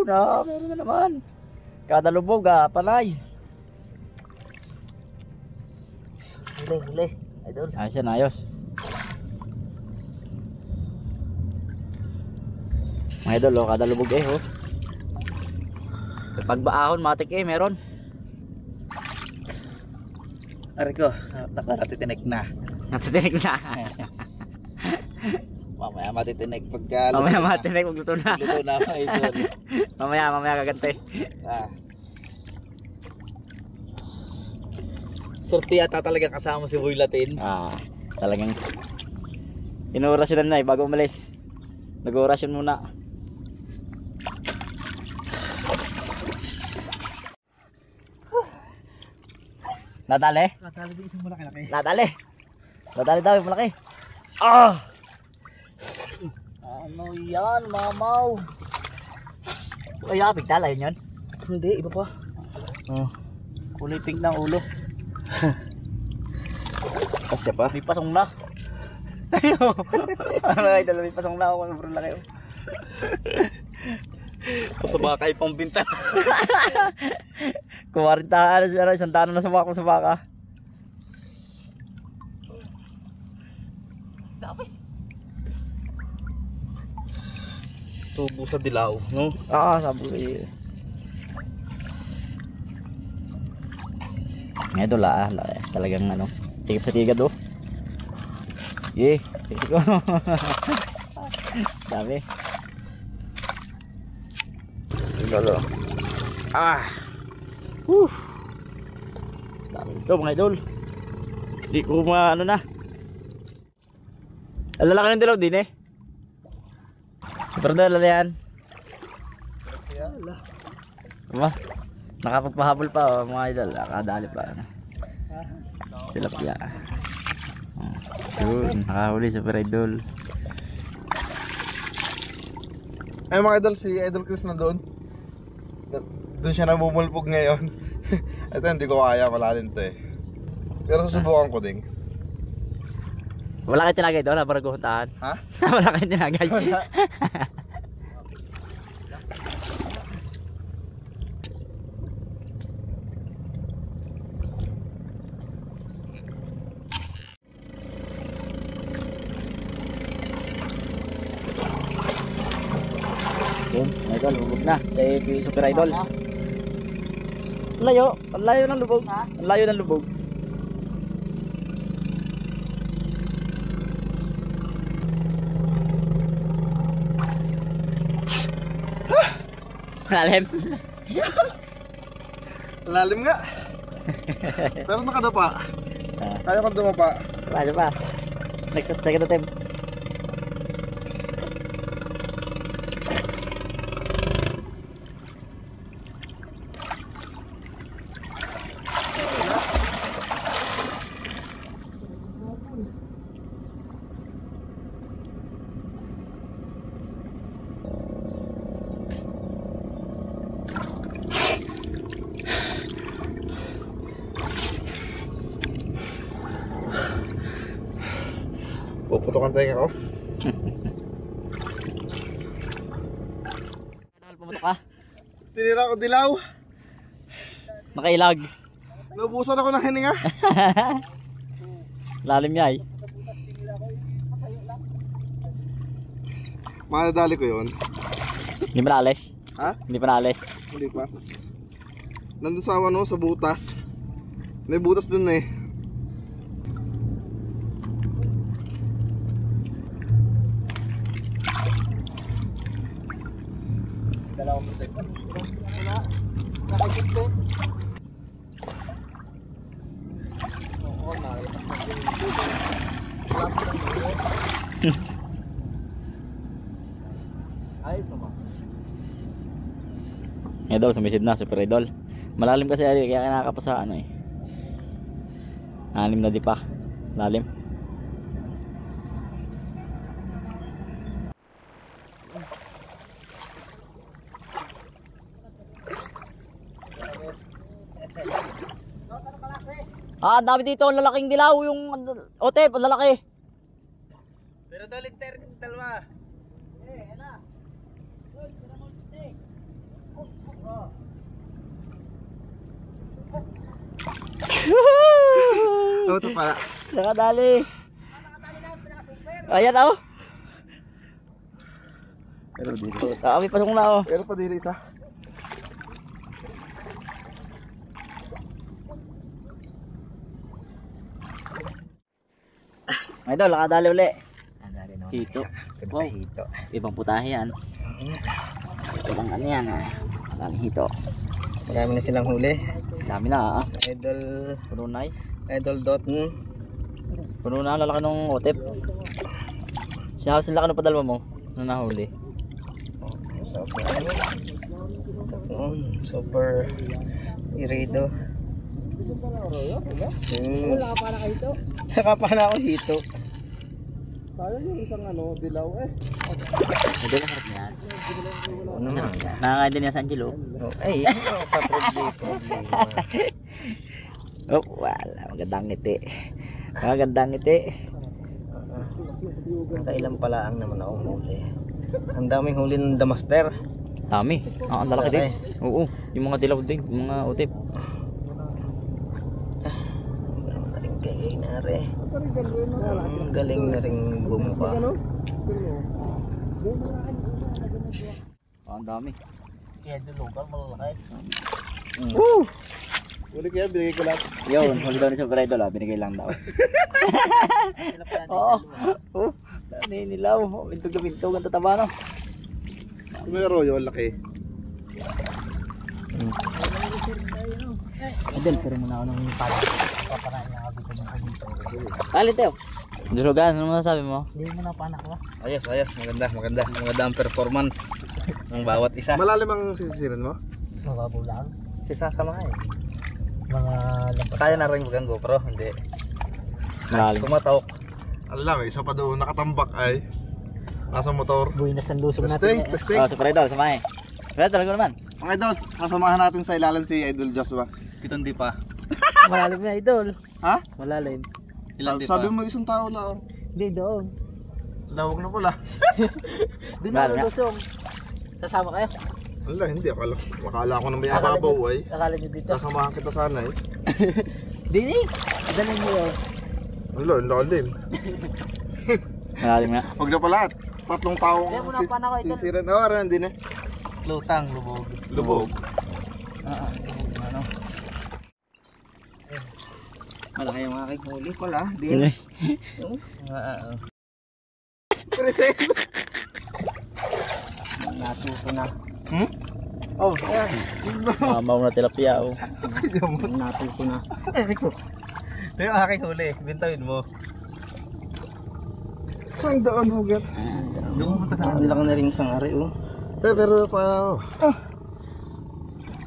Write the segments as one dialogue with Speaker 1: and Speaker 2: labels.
Speaker 1: Yun ah, meron na naman. Kada lubog ah, panay.
Speaker 2: Huli, huli. Idol.
Speaker 1: Ayos yan, ayos. Mga idol, oh, kada lubog eh, oh. Pagbaahon, matik eh, meron.
Speaker 2: Ari ko, nakaratitinag na.
Speaker 1: Natitinig na.
Speaker 2: Mamaya matitinig pagka
Speaker 1: mamaya matinig, magluto na.
Speaker 2: Luto na mga idol.
Speaker 1: mamaya, mamaya gagante.
Speaker 2: Ah. Sorte yata talaga kasama si Boy Latin.
Speaker 1: Ah, talagang inorasyonan na eh, bago umalis. Nag-orasyon muna. Nadali?
Speaker 2: Natalo din isang malaki-laki.
Speaker 1: Nadali. Nadali daw yung malaki. Ah! Ano yan, mamaw? Ay, ah, pigtala yun yun.
Speaker 2: Hindi, iba pa.
Speaker 1: Oh. Kulay pink ng ulo.
Speaker 2: Kasya pa.
Speaker 1: May pasong na. Ayo. Ay, dalawa may pasong na ako. Sobrang laki. oh.
Speaker 2: Sa baka ipang binta.
Speaker 1: Kumarintahan na siya. Isang tano na sa baka sa baka.
Speaker 2: Tubo sa dilaw, no?
Speaker 1: Ah, ko eh. Ngayon ito la, la, talagang ano, sikip sa tigad oh. Yeh, sikip ko. Dami. Lalo. Ah. Whew. Dami ito mga idol. Hindi ko ma ano na. Lalaki ng dilaw din eh. Super dala yan. Diba? Nakapagpahabol pa oh, mga idol. Nakadali pa. Ano. Tilapia. Oh, Yun, nakahuli super idol.
Speaker 2: Ay mga idol, si Idol Chris na doon. Doon siya namumulpog ngayon. Ito hindi ko kaya, malalim to eh. Pero susubukan ko din.
Speaker 1: Wala kayong tinagay doon, para guhuntahan.
Speaker 2: Ha?
Speaker 1: Wala kayong tinagay.
Speaker 2: Wala.
Speaker 1: Idol, lubog na. Si super idol. Layo, layo ng lubog. Layo ng lubog. Lalim.
Speaker 2: Lalim nga. Pero nakadapa. Kaya kang dumapa.
Speaker 1: Ano pa? Next, second attempt.
Speaker 2: Dilaw.
Speaker 1: Nakailag.
Speaker 2: Nabusan ako ng hininga.
Speaker 1: Lalim niya eh.
Speaker 2: Madadali ko yun.
Speaker 1: Hindi pa naalis.
Speaker 2: Ha?
Speaker 1: Hindi pa naalis.
Speaker 2: Hindi pa. Nandun sa ano, sa butas. May butas dun eh. Ay, sama.
Speaker 1: Idol, sumisid na, super idol. Malalim kasi ari, kaya kinakapa sa ano eh. Anim na di pa. Lalim. Ah, dami dito, lalaking dilaw, yung ote, lalaki.
Speaker 2: Pero dalit ter dalawa. Oo, ito pala.
Speaker 1: Nakadali. Ayan oh.
Speaker 2: Pero dili.
Speaker 1: Kami pasok na oh.
Speaker 2: Pero pa dili isa.
Speaker 1: Mga idol, nakadali uli.
Speaker 3: Nadali naman.
Speaker 1: Hito. Wow.
Speaker 3: hito.
Speaker 1: Ibang putahe yan. Ibang ano yan ah. Madaling hito.
Speaker 3: Marami na silang huli.
Speaker 1: Dami na ah.
Speaker 3: Idol,
Speaker 1: na eh.
Speaker 3: idol dot. Hmm.
Speaker 1: Puno na, lalaki nung otep. Siya sila ka nung padalwa mo. Nung nahuli.
Speaker 3: Super, ano? Super, super irido. Hmm. Wala ka pa na hito? Wala pa na ako hito.
Speaker 2: Sayang yung isang ano, dilaw eh.
Speaker 1: Hindi na harap yan.
Speaker 3: Ano na?
Speaker 1: Nakakain din yan sa Angelo.
Speaker 3: Oh, ay, ano ka problema? problema.
Speaker 1: Oh, wala. Magandang ngiti. Magandang ngiti.
Speaker 3: Kailan pala ang naman akong huli. Ang daming huli ng damaster.
Speaker 1: Dami. Ah, ang lalaki din. Oo. Yung mga dilaw din. Yung mga otep.
Speaker 3: Galing kay na re. Ang galing na rin bumuka.
Speaker 1: Ah, ang dami.
Speaker 3: Kaya dulugan malalaki.
Speaker 1: Woo!
Speaker 2: Uli kaya, binigay ko lahat.
Speaker 1: Yun, huli daw ni Super Idol ah. Binigay lang daw. Oo. Oh, naninilaw. Bintog na bintog. Ang tataba no.
Speaker 2: Royo, ang laki.
Speaker 1: Idol, pero muna ako nang pala. Paparain na ako dito ng dito. Kalit tayo. Dulugan, ano masasabi mo? Hindi mo na panak ko.
Speaker 3: Ayos, ayos. Maganda, maganda. Maganda ang performance ng bawat isa.
Speaker 2: Malalim ang sisisirin mo?
Speaker 1: Mababaw lang.
Speaker 3: Sisa ka mga eh.
Speaker 1: Mga lampas.
Speaker 3: Kaya na rin mag GoPro, hindi.
Speaker 1: Malalim.
Speaker 3: Tumatok.
Speaker 2: Alam, may isa pa doon nakatambak ay. Nasa motor.
Speaker 1: Buinas ng lusog
Speaker 2: Testing, testing.
Speaker 1: Oh, Super Idol, samahin. Idol, ko naman.
Speaker 2: Mga idol, sasamahan natin sa ilalim si Idol Joshua.
Speaker 3: Kitang di pa.
Speaker 1: Malalim na Idol.
Speaker 2: Ha?
Speaker 1: Malalim.
Speaker 3: Ilan di
Speaker 2: Sabi
Speaker 3: pa?
Speaker 2: mo isang tao lang.
Speaker 1: Hindi doon.
Speaker 2: Lawag na pala.
Speaker 1: Doon ako lusong. Sasama kayo?
Speaker 2: Wala, hindi. Akala, akala ko na may ababaw ay.
Speaker 1: Akala nyo dito.
Speaker 2: Sasamahan kita sana eh.
Speaker 1: Dini. Dalhin mo yun.
Speaker 2: Wala, ang lalim.
Speaker 1: Malalim nga.
Speaker 2: Huwag na pala. Tatlong tao.
Speaker 1: Hindi, muna pa na ako, idol.
Speaker 2: Sisiran. Oo, oh, din eh.
Speaker 3: Lutang, lubog.
Speaker 2: Lubog.
Speaker 1: Ah, ah. ano?
Speaker 3: Malaki yung aking huli pala. Di.
Speaker 1: Hindi.
Speaker 3: Ah, ah.
Speaker 2: Present.
Speaker 3: Natuto na.
Speaker 2: Hmm?
Speaker 3: Oh, ayan.
Speaker 1: Mamaw na tilapia oh.
Speaker 3: Natuto na. Eh, Rico. Ito yung aking huli. Bintawin mo.
Speaker 2: Saan doon hugat?
Speaker 3: Doon mo sa kanila ko na rin isang ari, oh.
Speaker 2: Eh, pero paano? Ah.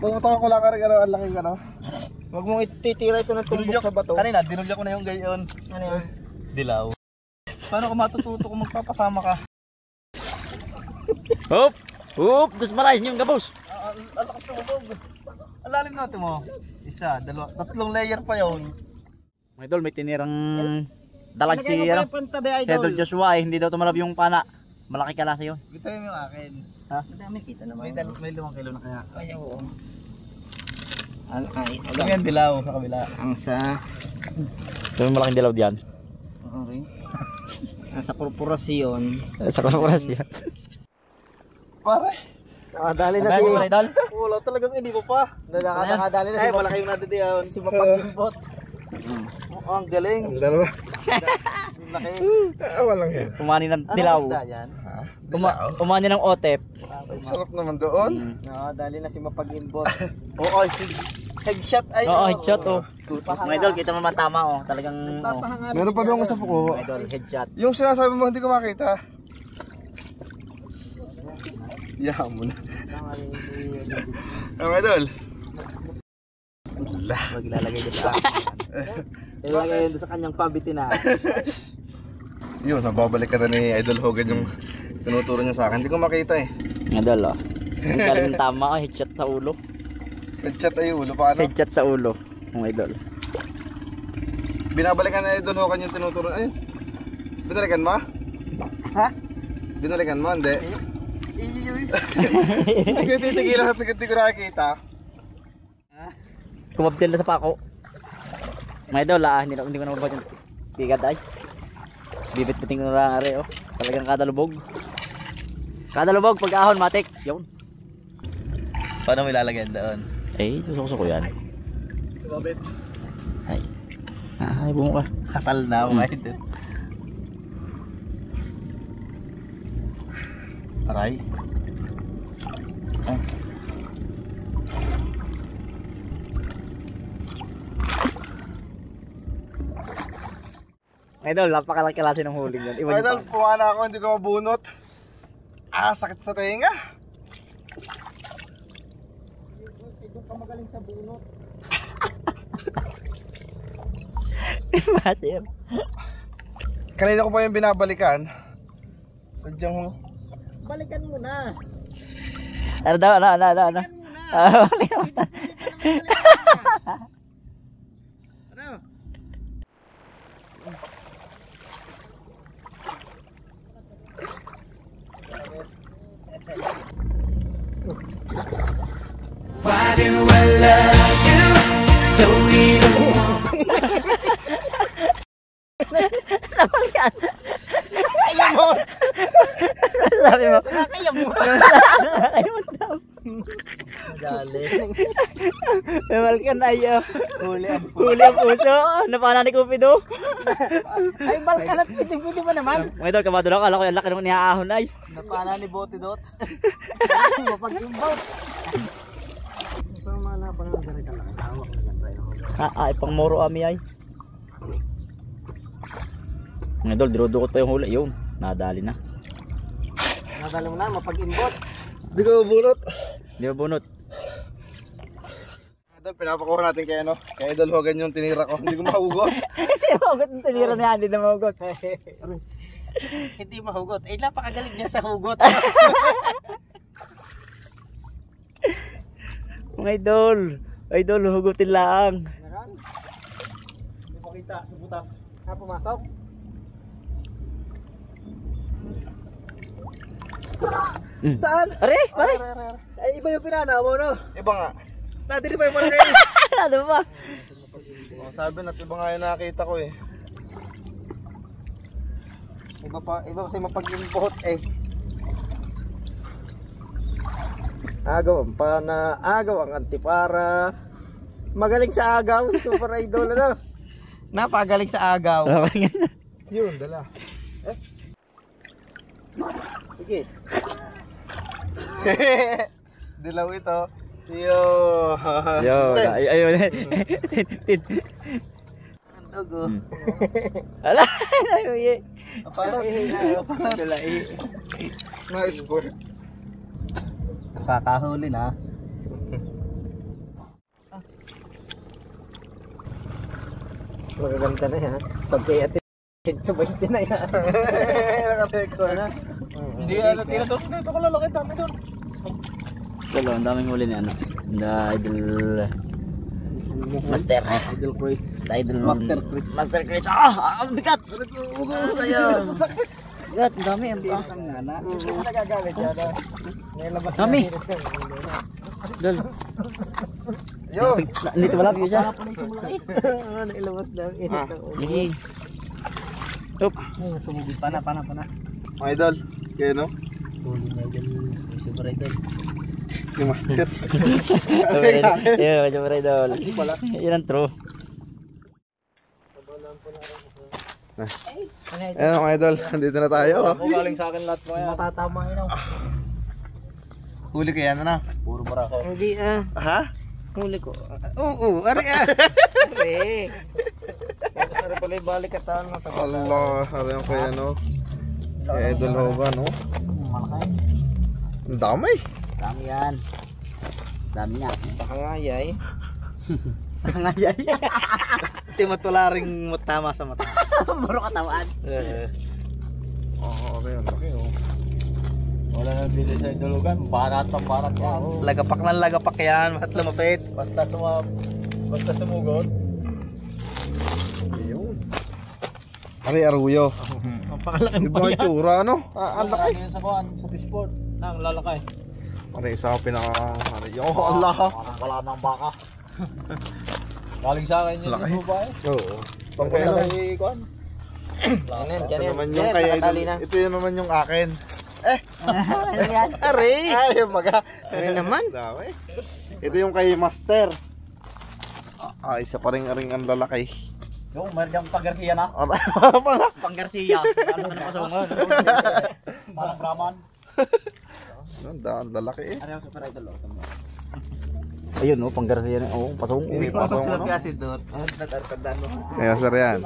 Speaker 2: Pumunta ko lang ka ano, ang laki ka no?
Speaker 3: Huwag mong ititira ito ng tumbok sa bato.
Speaker 2: Kanina, dinulya ko na yung gayon.
Speaker 3: Ano yan?
Speaker 2: Dilaw. Paano ko matututo kung magpapasama ka?
Speaker 1: Hop! Hop! Dus malays yung gabos.
Speaker 2: Ah, Ang ang lakas ng lubog. Ang lalim natin mo. Isa, dalawa, tatlong layer pa yun.
Speaker 1: Mga idol, may tinirang dalag si ano. Si Idol Joshua eh, hindi daw tumalab yung pana. Malaki kalasa yun.
Speaker 2: Bitayin mo yung akin.
Speaker 1: Ha?
Speaker 3: Madami kita naman.
Speaker 2: May, dal- may limang kilo na kaya.
Speaker 3: Ay, oo. Ang, ay,
Speaker 2: Ang yan, dilaw sa kabila.
Speaker 3: ang sa,
Speaker 1: Ito yung malaking dilaw diyan.
Speaker 3: okay. Nasa korporasyon.
Speaker 1: Sa korporasyon.
Speaker 2: Pare.
Speaker 3: Nakadali
Speaker 1: Ano si Idol?
Speaker 2: Wala talagang hindi mo pa.
Speaker 3: Nakadali na
Speaker 2: Ay,
Speaker 3: si
Speaker 2: malaki yung natitiyan.
Speaker 3: Si Mapag-impot.
Speaker 2: Oh, ang galing. Ang dalawa.
Speaker 3: Laki.
Speaker 2: Ah, walang yan.
Speaker 1: Umani ng
Speaker 3: Ano
Speaker 1: dilaw.
Speaker 3: isda yan?
Speaker 2: Ha?
Speaker 1: Uma umani ng otep.
Speaker 2: Ang sarap naman doon.
Speaker 1: Mm.
Speaker 3: Nakadali na si Mapag-impot.
Speaker 2: Oo, headshot ay.
Speaker 1: Oo, headshot oh. Mga idol, kita mo naman tama oh. Talagang oh.
Speaker 2: Meron pa doon sa puko.
Speaker 1: Mga idol, headshot.
Speaker 2: Yung sinasabi mo hindi ko makita. Yahan mo na. Ang idol. Wala.
Speaker 3: Huwag ilalagay ko sa. Ilalagay sa kanyang pabitina.
Speaker 2: Yun, nababalik ka na ni Idol Hogan yung tinuturo niya sa akin. Hindi ko makita eh.
Speaker 1: Idol oh. Ang galing tama oh, headshot sa ulo.
Speaker 2: Headshot ay ulo. Paano?
Speaker 1: Headshot sa ulo. Mga idol.
Speaker 2: Binabalikan na Idol Hogan yung tinuturo. Ay, binalikan mo?
Speaker 3: Ha?
Speaker 2: Binalikan mo? Hindi. Hindi ko titigilan at hindi ko nakikita.
Speaker 1: Kumabtil na sa pako. Mga idol, ah, hindi, na- hindi ko na mabot yung ay. Bibit-biting ko na lang are, oh. Talagang kada lubog. Kada lubog, pag ahon, matik. Yun.
Speaker 2: Paano mo ilalagay doon?
Speaker 1: Eh, susukso ko yan. Ay. Ah, ay, bumuka.
Speaker 2: Katal na
Speaker 1: Hmm.
Speaker 2: mga idol. Aray. Ah.
Speaker 1: Mga idol, napakalaki klase ng huling niyo
Speaker 2: idol, pumana ako, hindi ko mabunot. Ah, sakit sa tenga.
Speaker 3: Doon ka magaling sa bunot.
Speaker 1: Master.
Speaker 2: Kanina ko pa yung binabalikan. Sadyang
Speaker 3: Balikan mo na.
Speaker 1: Ano daw, ano, ano, ano, ano?
Speaker 3: Balikan mo na.
Speaker 1: Ah,
Speaker 3: Ano? Kaya mo.
Speaker 1: Ay, mo daw.
Speaker 3: Galing.
Speaker 1: Bawal ka na ayo.
Speaker 3: Huli ang
Speaker 1: Huli ang puso. Napana ni Cupido.
Speaker 3: Ay, balkanat. Pwede-pwede ba naman?
Speaker 1: Mga idol, kamado lang. Kala ko yung laki nung nihaahon ay.
Speaker 3: Napala ni Bote Dot. Mapag-imbaw. Ito mga napangang ganito lang. Hawak na ganito.
Speaker 1: Ah, ah, ipang moro ami ay. Mga idol, dirudukot pa yung huli. Yun, nadali na.
Speaker 3: Nadali mo na, mapag-imbot.
Speaker 2: Hindi ko mabunot.
Speaker 1: Di ba bunot?
Speaker 2: Idol, pinapakuha natin kay ano. Kay Idol Hogan yung tinira ko. Hindi ko mahugot.
Speaker 1: Hindi mahugot ng tinira niya. Hindi na mahugot.
Speaker 3: Hindi mahugot. Eh, napakagaling niya sa hugot.
Speaker 1: Mga idol. Idol, hugutin lang.
Speaker 2: Hindi makita, subutas.
Speaker 3: Ha, pumasok?
Speaker 1: Mm.
Speaker 3: Saan?
Speaker 1: Are, pare.
Speaker 3: Ay, iba yung pinana mo, no?
Speaker 2: Iba nga.
Speaker 3: Nadiri pa yung mga kayo.
Speaker 1: ano ba?
Speaker 2: Oh, sabi na, iba nga yung nakita ko eh.
Speaker 3: Iba pa, iba kasi mapag-imbot eh. Agaw ang pana, agaw ang antipara. Magaling sa agaw, si super idol ano? Napagaling sa agaw.
Speaker 2: Yun, dala.
Speaker 3: Sige.
Speaker 2: Dilaw ito. Yo.
Speaker 1: Yo, ay, ayun.
Speaker 3: Dugo.
Speaker 1: Hmm. Ala, ayun.
Speaker 3: Para
Speaker 1: Wala, eh.
Speaker 2: Na-score.
Speaker 3: Kakahuli na. Magaganda na yan. Pag kay ate, kabay na yan.
Speaker 2: Nakatekor.
Speaker 3: Ano?
Speaker 1: Hindi, ano, tinatos na ito kalalaki dami doon. Wala, ang daming huli ni ano. The idol master.
Speaker 3: Idol Chris.
Speaker 1: Idol
Speaker 3: Master Chris.
Speaker 1: Master Chris. Ah, ah, ang bigat. Ayun.
Speaker 3: Sakit.
Speaker 1: Bigat, ang dami. Ang
Speaker 3: Ang nana. Hindi ko nagagalit ah.
Speaker 1: Dami.
Speaker 3: na rin ito.
Speaker 1: Dol.
Speaker 2: Yun.
Speaker 1: Dito wala view siya.
Speaker 3: Ah, Nailabas na ang init
Speaker 2: Ah.
Speaker 3: ng ulo.
Speaker 1: Sige. Up.
Speaker 3: Sumugod. Pana, pana, pana.
Speaker 2: Mga idol. Kaya no?
Speaker 3: Huli na dyan. Super idol.
Speaker 2: Yung master.
Speaker 1: Yeah, medyo para idol. Yan ang true.
Speaker 2: Ayan mga idol. Nandito na tayo. oh.
Speaker 1: galing sa akin lahat mo
Speaker 3: Matatama yun.
Speaker 2: Huli kaya na na.
Speaker 1: Puro para ko.
Speaker 3: Hindi ah.
Speaker 2: Ha?
Speaker 3: Huli ko. Oo, ari ah. Ari. Ari pala ibalik at ano.
Speaker 2: Allah. Alam ko yan no. Kay Idol Hogan no.
Speaker 3: Malakay.
Speaker 2: Ang dami.
Speaker 1: Dami yan. Dami niya.
Speaker 3: Baka nga yay.
Speaker 1: Nga yan.
Speaker 3: Ito matularing tama sa mata.
Speaker 1: Puro katawan.
Speaker 2: Oo, okay. Ang laki oh.
Speaker 1: Wala nang bili sa idulugan. Barat ang barat yan.
Speaker 3: Lagapak ng lagapak yan. Mat lumapit.
Speaker 1: Basta sumab... Basta sumugod.
Speaker 2: Ayun. Ari Aruyo.
Speaker 3: Ang pakalaki
Speaker 2: Iba yung tsura no? Ah, ang laki.
Speaker 1: Sa kuhan, sa fishport. Nang lalakay.
Speaker 2: Ari isa ako pinaka... Ari, oh, Allah.
Speaker 1: Parang wala ng baka.
Speaker 4: Galing sa akin yun
Speaker 2: Laki.
Speaker 4: yung babae.
Speaker 3: Oo.
Speaker 2: Pang kay ano?
Speaker 4: Laki, kuhan.
Speaker 3: Ano yan?
Speaker 2: Ito naman yung
Speaker 3: yan,
Speaker 2: kay
Speaker 3: nakatali
Speaker 2: Idol.
Speaker 3: na.
Speaker 2: Ito yun naman yung akin. Eh!
Speaker 1: Ano yan?
Speaker 3: Aray!
Speaker 2: Ay, maga.
Speaker 3: Ano naman?
Speaker 2: Ito yung kay Master. Ah, isa pa rin ring ang lalaki.
Speaker 1: Yung, meron diyang pang Garcia na.
Speaker 2: Ano pala?
Speaker 1: Pang Garcia. Ano na pasungan? Parang Brahman.
Speaker 2: Ang daan lalaki eh.
Speaker 1: Ano yung super idol? oh? Ayun, no, pang Garcia na. Oo, pasong.
Speaker 2: Hindi pa sa ano.
Speaker 3: kasi dot. Ano natatandaan mo?
Speaker 2: Kaya sir yan.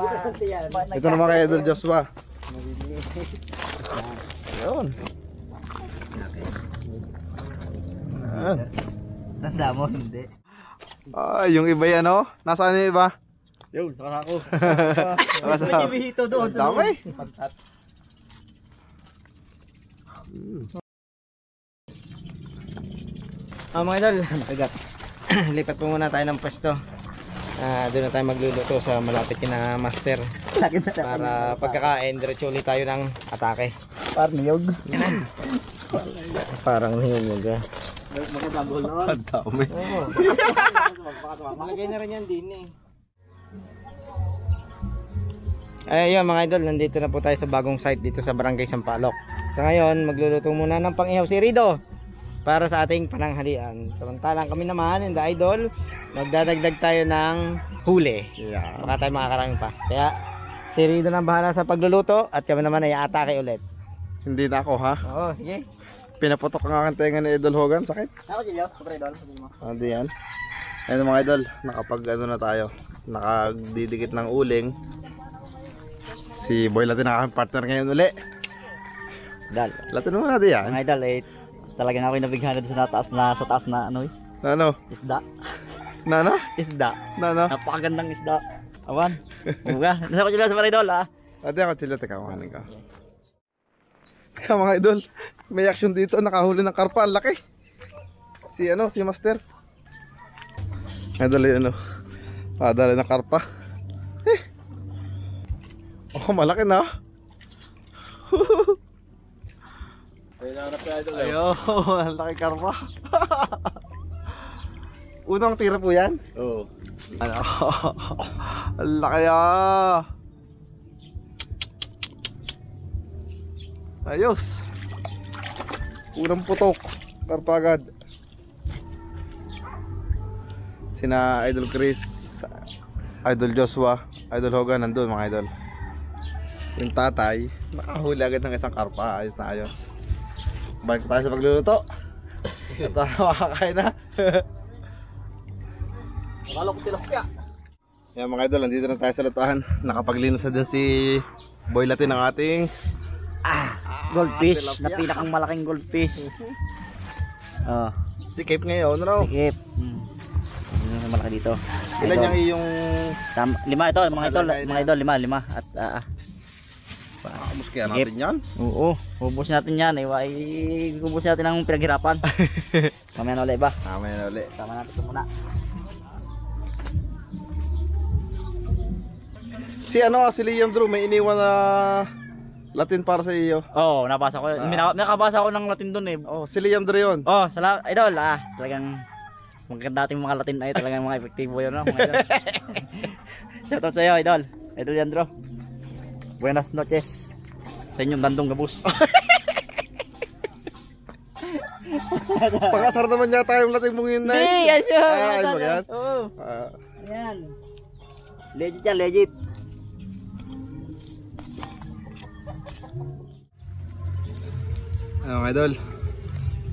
Speaker 2: Ito naman kay Idol Joshua. Ayun.
Speaker 3: Tanda mo, hindi.
Speaker 2: Ah, yung iba yan oh. Nasaan yung iba?
Speaker 1: Yun, saka ako.
Speaker 2: Nasaan?
Speaker 1: Bihito doon. sa
Speaker 2: Dami.
Speaker 3: Ah, mga idol, nakigat. Lipat po muna tayo ng pwesto. Ah, doon na tayo magluluto sa malapit kina master para pagkakain diretso ulit tayo ng atake.
Speaker 1: Parang niyog.
Speaker 3: Parang niyog ah.
Speaker 2: Ang dami.
Speaker 3: Oo. Malagay na rin yan din eh. Eh yun mga idol, nandito na po tayo sa bagong site dito sa Barangay Sampalok. So ngayon, magluluto muna ng pang-ihaw si Rido para sa ating pananghalian. Samantalang kami naman, in the idol, magdadagdag tayo ng huli.
Speaker 2: Yeah.
Speaker 3: Baka tayo makakaraming pa. Kaya si Rido na bahala sa pagluluto at kami naman ay atake ulit.
Speaker 2: Hindi na ako ha.
Speaker 3: Oo, sige.
Speaker 2: Pinaputok ang aking tenga ni Idol Hogan. Sakit.
Speaker 1: Ako, Jilio. Super idol.
Speaker 2: Di yan. Ayun mga idol, nakapag ano na tayo. Nakadidikit ng uling. Si Boy Latin ang aking partner ngayon uli.
Speaker 1: Dal.
Speaker 2: Latin mo natin yan.
Speaker 1: Mga idol, eh, talagang ako nabighan sa nataas na, sa taas na, ano eh,
Speaker 2: Ano?
Speaker 1: isda.
Speaker 2: Nana?
Speaker 1: Isda.
Speaker 2: Nana?
Speaker 1: Napakagandang isda. Awan. Buga. Nasa ko Jilio, super idol, ah.
Speaker 2: Ate ako sila, teka, kuhanin ka. Teka mga idol, may action dito, nakahuli ng karpa, ang laki. Si ano, si Master. Idol, yun ano, padala ng karpa. Oh, malaki na.
Speaker 4: Kailangan na idol.
Speaker 2: Ayo, laki karpa. Unang tira po yan.
Speaker 4: Oo.
Speaker 2: Ano? ang laki ah. Ayos. Unang putok. Karpa agad. Sina Idol Chris, Idol Joshua, Idol Hogan nandun mga idol. Yung tatay, nakahuli agad ng isang karpa. Ayos na ayos. Balik tayo sa pagluluto. Ito na makakain na.
Speaker 1: Akala ko tilapia.
Speaker 2: Yan mga idol, nandito na tayo sa lutuhan. Nakapaglinis na din si Boy Latin ng ating
Speaker 1: Ah, goldfish.
Speaker 2: tilapia.
Speaker 1: Na pinakang malaking goldfish. Oh,
Speaker 2: si Cape ngayon. Ano?
Speaker 1: sikip. Hmm. Ano malaki dito?
Speaker 2: Ilan yung iyong
Speaker 1: Tam- lima ito, mga idol, mga idol, lima, lima. At ah,
Speaker 2: Amos kaya natin yan?
Speaker 1: Oo, ubos natin yan. Iwa, ubos natin ang pinaghirapan. Mamaya na ulit ba?
Speaker 2: Tama yan ulit.
Speaker 1: Tama natin ito muna.
Speaker 2: Si ano, si Liam Drew, may iniwan na Latin para sa iyo.
Speaker 1: Oo, oh, nabasa ko.
Speaker 2: Ah.
Speaker 1: Nakabasa ko ng Latin doon eh.
Speaker 2: Oh, si Liam Drew yun.
Speaker 1: Oh, sala idol ah. Talagang maganda ating mga Latin ay talagang mga epektibo yun, no? Mga idol. Shoutout sa iyo, idol. Idol Yandro. Buenas noches sa inyong dandong gabus.
Speaker 2: Pangasar naman yata yung Latin mong yun na.
Speaker 1: Hindi, yan siya.
Speaker 2: Ah, ayos ba yan?
Speaker 1: Oo.
Speaker 2: Ah,
Speaker 1: Ayan. Legit yan, legit.
Speaker 2: ano idol?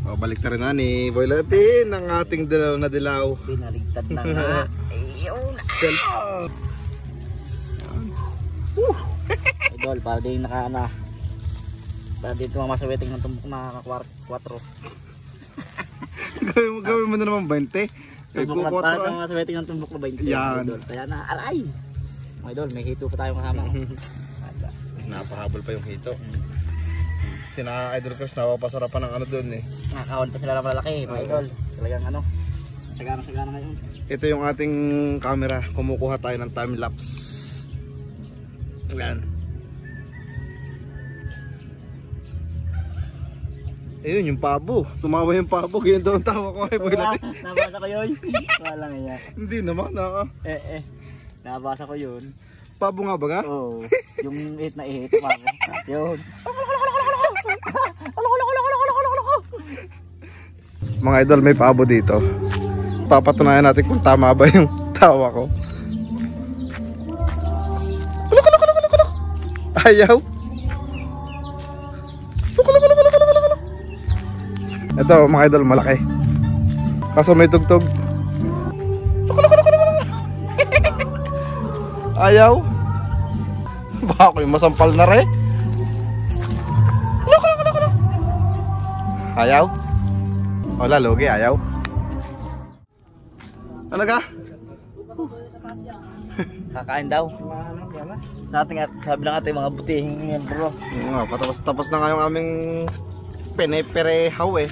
Speaker 2: O, balik na rin na ni Boy Latin ang ating dilaw na dilaw.
Speaker 1: Binaligtad na nga. Ayun.
Speaker 2: Self.
Speaker 1: Idol, para din naka na. Para dito mamasaweting ng tumbok na 4.
Speaker 2: gawin, gawin mo na naman 20. Eh,
Speaker 1: Tumbok na para
Speaker 2: ko,
Speaker 1: mamasaweting ng tumbok na 20.
Speaker 2: Yan.
Speaker 1: Idol. Kaya na, aray. Mga idol, may hito pa tayong kasama.
Speaker 2: Napahabol pa yung hito. Sina Idol Chris, napapasarapan ng ano dun eh.
Speaker 1: Nakakawan pa sila ng malalaki, mga idol. Talagang ano, sagana-sagana ngayon.
Speaker 2: Ito yung ating camera. Kumukuha tayo ng time lapse. Yan. Ayun, yung pabo. Tumawa yung pabo. Ganyan daw ang tawa ko ay boy latin.
Speaker 1: Nabasa ko yun. Wala nga yan.
Speaker 2: Hindi naman, na.
Speaker 1: Eh eh. Nabasa ko yun.
Speaker 2: Pabo nga ba nga?
Speaker 1: Oo. Yung hit na ihit pa ako. Yun.
Speaker 2: Mga idol, may pabo dito. Papatunayan natin kung tama ba yung tawa ko. Ayaw. Ito, mga idol, malaki. Kaso may tugtog. Ayaw. Baka ako yung masampal na re. Ayaw. Wala, logi, ayaw. Ano ka?
Speaker 1: Kakain daw. Sa ating at sabi ng ating mga butihing yan bro.
Speaker 2: Oo nga, patapos tapos na nga yung aming peneperehaw eh.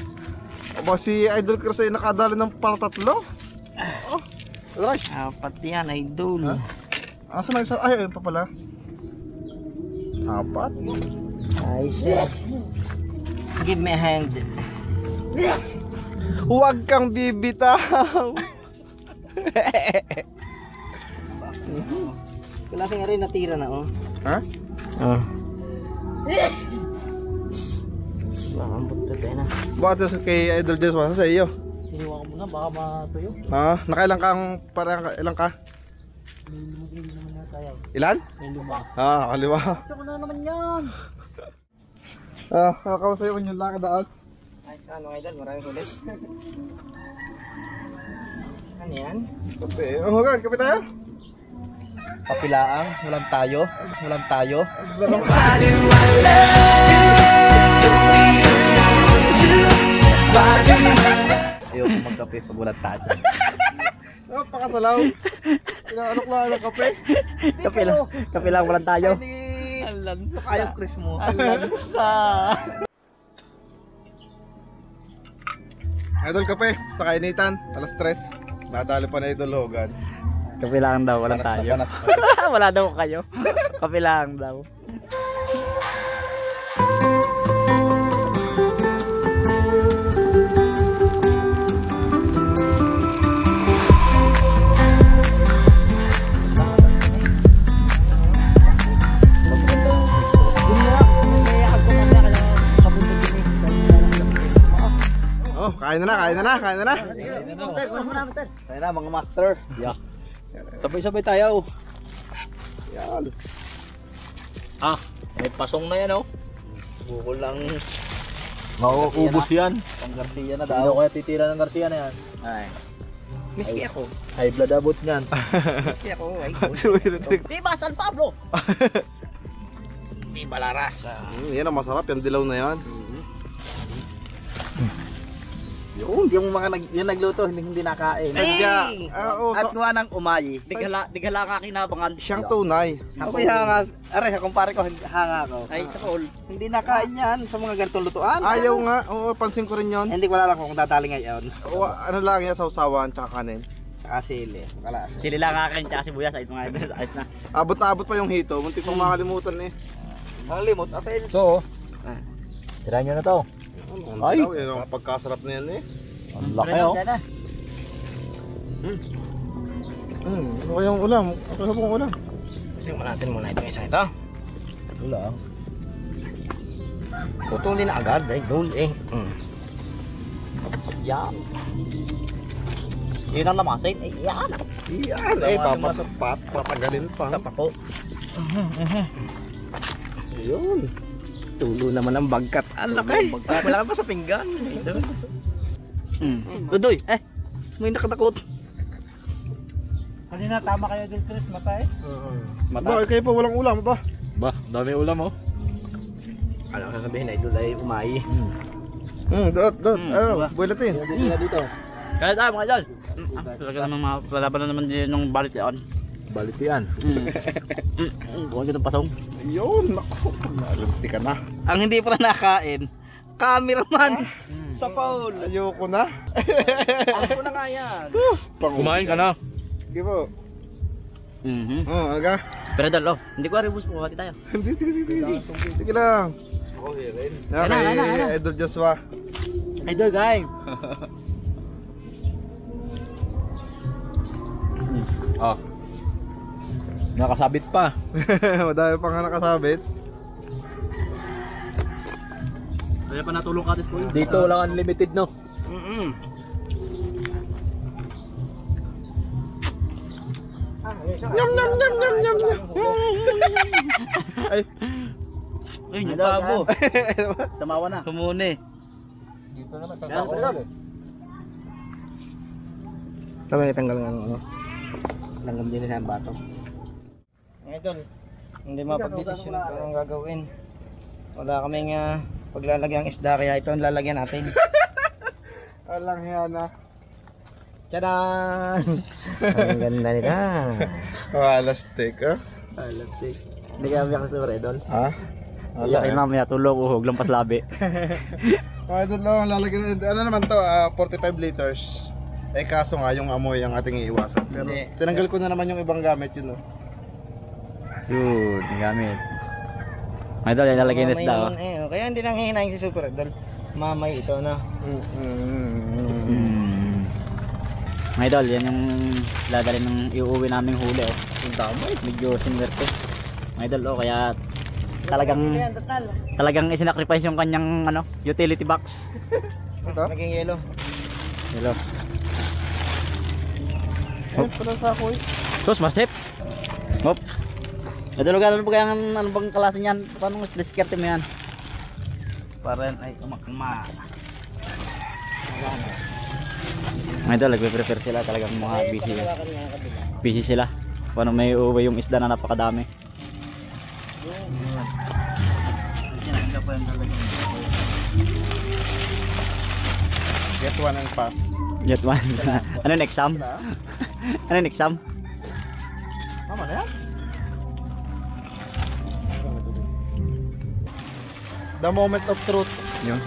Speaker 2: Aba si Idol Chris ay nakadali ng palatatlo. Oh, right.
Speaker 3: Apat yan, idol.
Speaker 2: Ha? Asa na isa? Ay, ayun pa pala. Apat.
Speaker 3: Ay, shit. Give me a hand.
Speaker 2: Huwag kang bibitaw.
Speaker 3: Wala kang rin natira na, oh.
Speaker 2: ha?
Speaker 3: Oh. Ang buntot tayo na.
Speaker 2: Bakit sa kay Idol Jess masa sa iyo?
Speaker 1: Iniwan ko muna baka matuyo.
Speaker 2: Ha? Nakailan kang parang ilang ka?
Speaker 1: naman na tayo.
Speaker 2: Ilan?
Speaker 1: Luma.
Speaker 2: Ah, kaliwa.
Speaker 1: Ito ko na naman yan.
Speaker 2: Ah, kakaw yung lakadaan.
Speaker 3: Ay, ano, idol? Maraming ulit. ano yan?
Speaker 2: Kape. Oh, hanggang, kape tayo.
Speaker 1: Papilaang, walang tayo. Walang tayo. Ayoko magkape pag walang tayo.
Speaker 2: Oh, pakasalaw. Inaanok lang ng kape.
Speaker 1: kape lang, kape lang walang tayo.
Speaker 3: Alansa.
Speaker 2: Ayaw Chris mo.
Speaker 3: Alansa.
Speaker 2: Idol kape, sa kainitan, alas 3. Nadali pa na Idol Hogan.
Speaker 1: Kape lang daw, walang tayo. Wala daw kayo. Kape lang daw.
Speaker 2: Oh, kain na na, kain na na, kain na na.
Speaker 1: Tayo na mga master. Yeah. Sabay-sabay tayo.
Speaker 2: Yan.
Speaker 4: Ah, may pasong na yan oh.
Speaker 1: Bukol lang.
Speaker 4: Mauubos yan.
Speaker 1: Pang Garcia na
Speaker 4: Ano
Speaker 1: daw.
Speaker 4: kaya titira ng Garcia na yan?
Speaker 1: Ay.
Speaker 3: Miski ako.
Speaker 4: High blood abot niyan.
Speaker 3: Miski ako.
Speaker 2: Sumirit tricks.
Speaker 1: Diba San Pablo? Diba Laras?
Speaker 2: Mm, yan ang masarap, yung dilaw na yan.
Speaker 1: Yung, yung mga nag, yung nagluto, hindi, hindi nakain.
Speaker 2: Sadya. Ah, oh,
Speaker 1: At nuha ng umayi. Digala, digala ka kinabangan.
Speaker 2: siyang tunay.
Speaker 1: Ako yung hanga. Aray, kumpare ko, hindi- hanga ko. Ay, sa all. Hindi nakain yan sa mga ganitong lutuan.
Speaker 2: Ayaw nga, oo, pansin ko rin yon.
Speaker 1: Hindi ko alam kung dadali ngayon.
Speaker 2: O, ano lang yan, sausawan, tsaka kanin.
Speaker 1: Saka sili. Wala. Sili lang kakain, tsaka sibuyas. Ay, mga ibig, ayos na.
Speaker 2: Abot na abot pa yung hito, muntik kong makalimutan eh.
Speaker 1: Nakalimot. Apel.
Speaker 4: Ito oh. Tirahan nyo na to.
Speaker 2: Ay! Yan ang pagkasarap na yan eh.
Speaker 4: Ang laki oh.
Speaker 2: Hmm, ano kayang ulam? Ano kayang ulam?
Speaker 3: Tingnan natin muna itong isa ito.
Speaker 4: Wala ah.
Speaker 3: Putulin na agad, idol eh. Mm.
Speaker 1: Yan. Yun ang lamasin. Ay, yan.
Speaker 2: Yan eh, papasapat, patagalin pa.
Speaker 3: Sa pako.
Speaker 2: Yun.
Speaker 3: Tulo naman ang bagkat. Ang laki. Wala ka pa sa pinggan.
Speaker 1: Mm. Dudoy, eh. May nakatakot.
Speaker 4: Kanina tama kayo din Chris, matay.
Speaker 2: Bakit kayo pa walang ulam ba?
Speaker 4: Ba, dami ulam oh.
Speaker 3: Ano ka sabihin, idol ay umayi.
Speaker 2: Hmm, dot, dot.
Speaker 1: Hmm,
Speaker 2: ano,
Speaker 1: diba?
Speaker 2: boy natin.
Speaker 4: Dito dito.
Speaker 1: Kaya tayo mga idol. Mm, ah, Talaga naman mga palaban na naman din ng balit yan.
Speaker 4: Balit yan.
Speaker 1: Mm. Huwag kitang pasong.
Speaker 2: Yun, naku. Nalanti ka na.
Speaker 1: Ang hindi pa nakain, cameraman.
Speaker 3: Sa Paul.
Speaker 2: Ayoko na.
Speaker 3: Ako na nga yan.
Speaker 4: Kumain ka na.
Speaker 2: Sige po.
Speaker 1: Mhm.
Speaker 2: Oh, ka?
Speaker 1: Pero idol, oh, hindi ko aribus po, hati tayo.
Speaker 2: Hindi, sige, sige, sige. Sige lang. Okay,
Speaker 1: Ano, ano, ano?
Speaker 2: Idol Joshua.
Speaker 1: Idol, guys.
Speaker 4: Ah. Nakasabit pa.
Speaker 2: Madami pa nga nakasabit.
Speaker 1: Kaya pa natulong ka, Tisko.
Speaker 4: Dito lang unlimited no.
Speaker 3: Mm-mm. Ah,
Speaker 2: Nyam, nyam, nyam, nyam, nyam, nyam. Ay,
Speaker 1: Ay,
Speaker 4: Ang babo.
Speaker 1: Tamawa na.
Speaker 3: Tumuni.
Speaker 4: Dito naman.
Speaker 1: Yan, idol.
Speaker 3: Sabi tanggal nga ano. Langgam din sa bato. Idol, hindi mapag-desisyon kung anong gagawin. Wala kaming uh, paglalagyan ng isda kaya ito ang lalagyan natin.
Speaker 2: alang yan ah.
Speaker 3: Tadaan! ang ganda nila.
Speaker 2: Wala stick ah.
Speaker 1: Plastic. Hindi kaya umiyak sa idol.
Speaker 2: Ha? Wala
Speaker 1: Iyakin
Speaker 2: eh.
Speaker 1: mamaya, tulog, uhog, lampas labi.
Speaker 2: Mga idol lang, lalagyan. Ano naman to, ah, 45 liters. Eh kaso nga, yung amoy ang ating iiwasan. Pero tinanggal ko na naman yung ibang gamit yun. Oh.
Speaker 1: Yun, ang gamit. Idol, yan lalagay na isda. oh.
Speaker 3: eh. oh. Kaya hindi nang hihinayin si Super Idol. Mamay ito na.
Speaker 1: Mm. Mga idol, yan yung dadalhin ng iuwi naming huli. Oh.
Speaker 2: Ang dami.
Speaker 1: Medyo sinwerte. Mga idol, oh, kaya talagang
Speaker 3: Yan, total.
Speaker 1: talagang isinacrifice yung kanyang ano, utility box.
Speaker 2: Ito?
Speaker 3: Naging yellow.
Speaker 1: Hello.
Speaker 2: Ayun pala sa ako eh.
Speaker 1: Tos, masip. Hop. Idol, ano ba kaya ano bang klase niyan? Paano mas diskarte mo yan?
Speaker 3: Para ay umakma.
Speaker 1: Mga idol, nagpe-prepare sila talagang mga busy. Busy sila. Paano may uuwi yung isda na napakadami.
Speaker 2: Get one and pass.
Speaker 1: Jet one. ano yung exam? ano yung exam?
Speaker 2: Tama na yan. The moment of truth.
Speaker 1: Yun.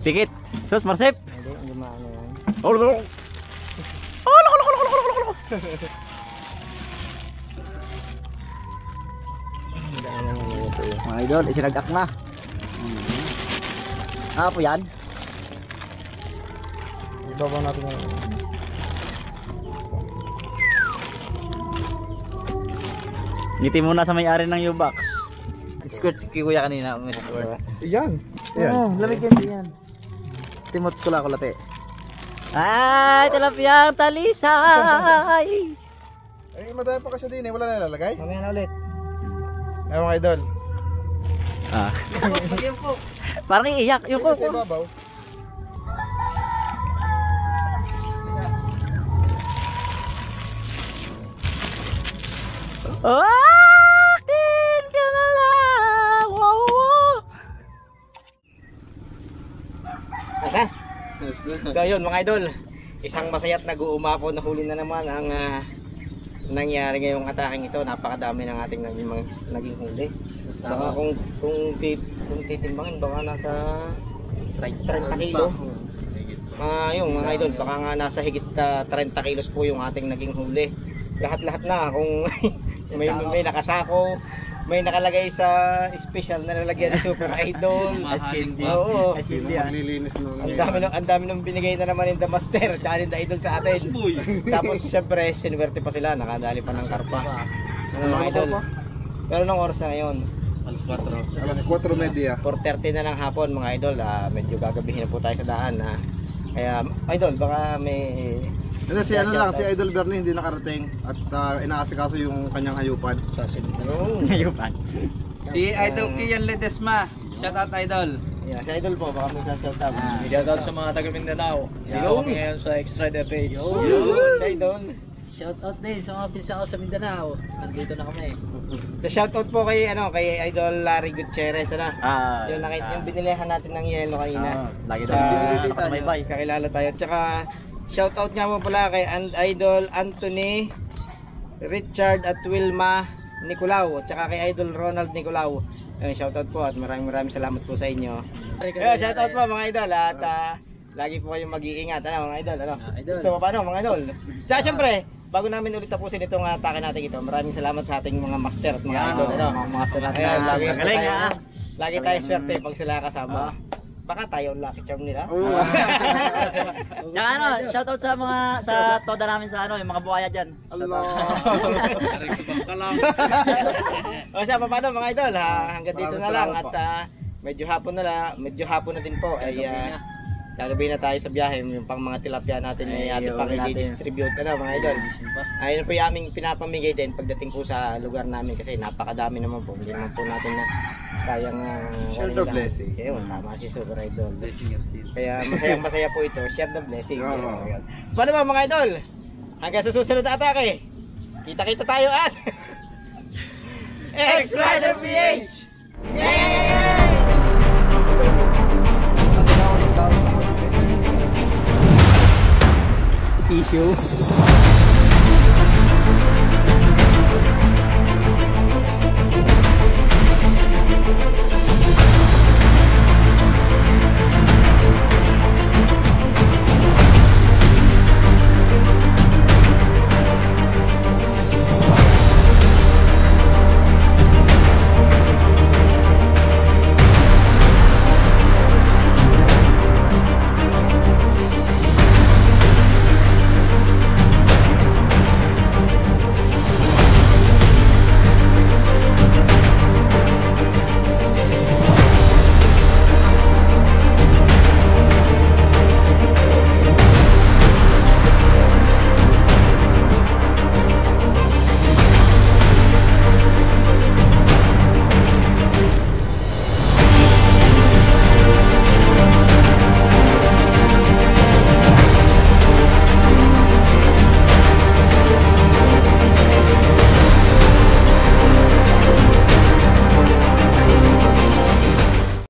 Speaker 1: Pikit. Tos, marsip.
Speaker 3: Hindi, hindi maano yan.
Speaker 1: Oh. Oh, lolo, lolo, lolo.
Speaker 3: Hindi ano yung ito yun.
Speaker 1: Mga idol, isinagak na. Ah, po yan.
Speaker 2: Ibabaw natin yung...
Speaker 1: Ngiti muna sa may-ari ng U-Box.
Speaker 3: Squirt si Kuya kanina. May squirt.
Speaker 2: Yan. Yan.
Speaker 3: Oo, lamigyan din yan. Timot ko lang kulate.
Speaker 1: Ay, talapyang talisay.
Speaker 2: Ay, madami pa kasi din eh. Wala na ilalagay.
Speaker 3: Mamaya na ulit.
Speaker 2: Ay, mga idol.
Speaker 1: Ah, parang iiyak yung
Speaker 2: Ito sa ibabaw.
Speaker 1: Akin ka na lang. Wow, wow.
Speaker 3: Asa? So yun mga idol, isang masayat nag-uumapo na huli na naman ang ah, nangyari ngayong ataking ito. Napakadami ng ating naging, naging huli. Baka kung kung, kung titimbangin baka nasa 30 kilo. Mga yung mga idol, baka nga nasa higit ah, 30 kilos po yung ating naging huli. Lahat-lahat na kung may may nakasako, may nakalagay sa special na lalagyan ni Super Idol. Oo.
Speaker 2: Sino maglilinis nun?
Speaker 3: Ang dami nung ang dami nung binigay na naman ng The Master tsaka ng The Idol sa atin. Tapos syempre sinuwerte pa sila, nakadali pa ng karpa. Ano mga idol? Pero nung oras na ngayon,
Speaker 2: Alas 4 media.
Speaker 3: 4.30 na ng hapon mga idol, ah, medyo gagabihin na po tayo sa daan. Ah. Kaya idol, baka may
Speaker 2: Ano, si ano lang, si Idol Bernie hindi nakarating at uh, inaasikaso yung kanyang hayupan.
Speaker 3: sasabihin.
Speaker 1: Ngayupan.
Speaker 5: Si Idol Kian Ledesma. Shout out Idol.
Speaker 3: Yeah, si idol po, baka may shout out.
Speaker 4: Shoutout sa mga taga Mindanao. Dito kami ngayon sa Extra The Page.
Speaker 3: Yun, si idol.
Speaker 5: Shout out din sa mga pinsa ko sa Mindanao. Nandito na kami.
Speaker 3: The shout out po kay ano, kay Idol Larry Gutierrez ano.
Speaker 1: Ah,
Speaker 3: Yung nakita yung binilihan natin ng yelo kanina.
Speaker 1: Ah, lagi daw nakamaybay.
Speaker 3: kakilala tayo. Tsaka shoutout nga po pala kay and Idol Anthony Richard at Wilma Nicolao. Tsaka kay Idol Ronald Nicolao. Ayun, shoutout po at maraming maraming salamat po sa inyo. Yeah, shoutout po mga idol at ah, lagi po kayong mag-iingat ano mga idol ano.
Speaker 5: Ah.
Speaker 3: So paano mga idol? Sa syempre, bago namin ulit tapusin itong atake natin ito, maraming salamat sa ating mga master at mga idol. Ano?
Speaker 1: mga tulat
Speaker 3: Ayan,
Speaker 1: na
Speaker 3: lagi po
Speaker 1: magaling
Speaker 3: tayo,
Speaker 1: ah.
Speaker 3: lagi tayo swerte pag sila kasama.
Speaker 1: Ah.
Speaker 3: Baka tayo ang lucky charm nila.
Speaker 1: Tsaka ano, shoutout sa mga sa toda namin sa ano, yung mga buhaya dyan.
Speaker 2: Allah.
Speaker 3: o siya, paano mga idol? Ha? Hanggang dito
Speaker 2: Maraming
Speaker 3: na lang at ah, medyo hapon na lang, medyo hapon na din po ay ah, gagabi na tayo sa biyahe yung pang mga tilapia natin ay
Speaker 1: Ay,
Speaker 3: ating pang i-distribute ano mga idol. Ayun po yung aming pinapamigay din pagdating po sa lugar namin kasi napakadami naman po. Hindi naman po natin na kayang uh,
Speaker 2: Share the blessing.
Speaker 3: Ayun, tama si Super Idol. Kaya masayang masaya po ito. Share the blessing.
Speaker 2: Oo.
Speaker 3: Ayun. Paano ba mga idol? Hanggang sa susunod na atake. Kita-kita tayo at X-Rider PH! Yay! Issue.